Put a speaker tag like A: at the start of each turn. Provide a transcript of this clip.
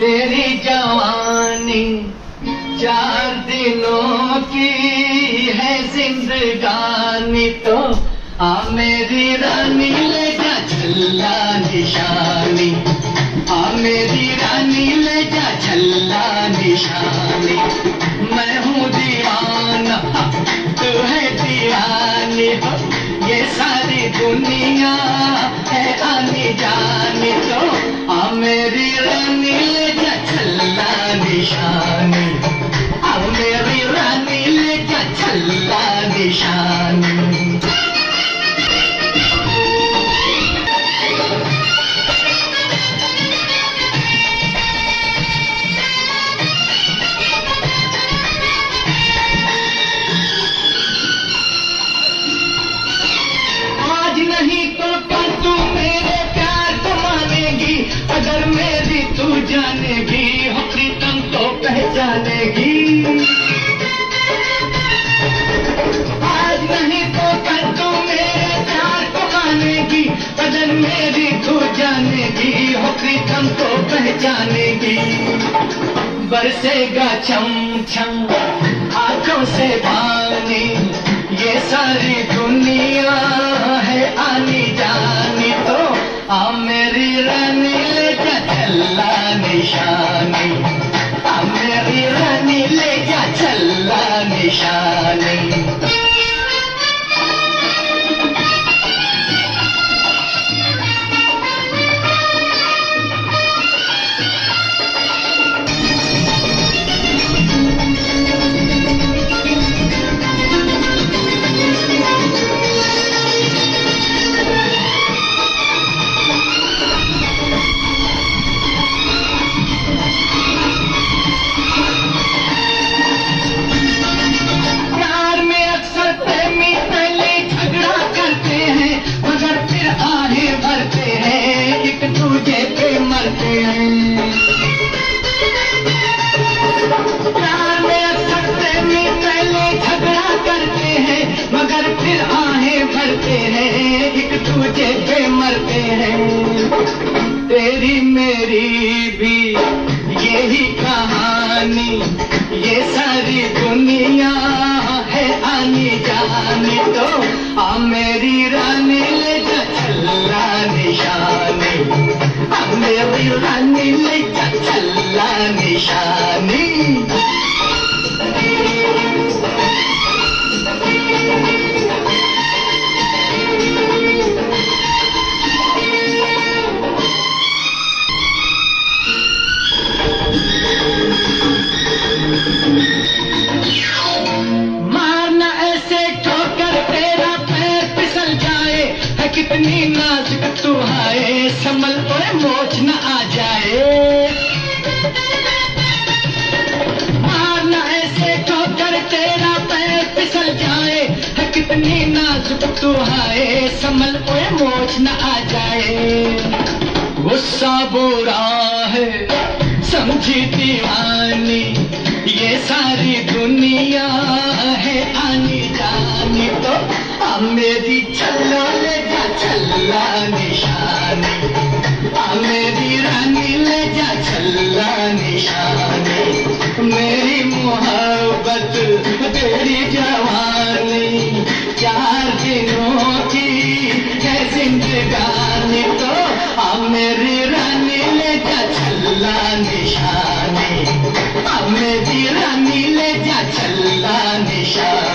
A: तेरी जवानी चार दिनों की है जिंदगानी तो आ मेरी रानी ले जा छल्ला निशानी। आ मेरी रानी ले जा छल्ला निशानी। मैं हूँ दीवाना, तू है दीवानी ये सारी दुनिया जाने जानी तो मेरी रानी तू जानेगी हो प्रीतम तो पहचानेगी। आज नहीं तो कल तू मेरे प्यार को मानेगी अगर मेरी तू जानेगी हो प्रीतम तो पहचानेगी। बरसेगा छम छम, आँखों से पानी, ये सारी भरते हैं, एक दूजे पे मरते हैं। प्यार में पहले झगड़ा करते हैं, मगर फिर आहे भरते हैं, एक दूजे पे मरते हैं। तेरी मेरी भी यही कहानी, ये सारी दुनिया है आनी जानी। तो आ मेरी रानी ले जा छल्ला निशानी आ मेरी रानी ले जा है कितनी नाजुक तू आए संभल ओए मोच न आ जाए। मारना ऐसे ठोकर तेरा पैर फिसल जाए। है कितनी नाजुक तू आए संभल ओए मोच न आ जाए। गुस्सा बुरा है, समझी दीवानी। ये सारी दुनिया है आनी जानी तो आ मेरी छल्ला ले जा छल्ला निशान रानी ले जा छल्ला निशान मेरी मोहब्बत जवानी चार की है जिंदगानी तो आ रानी ले जा छल्ला निशानी। आ रानी ले जा छल्ला निशान।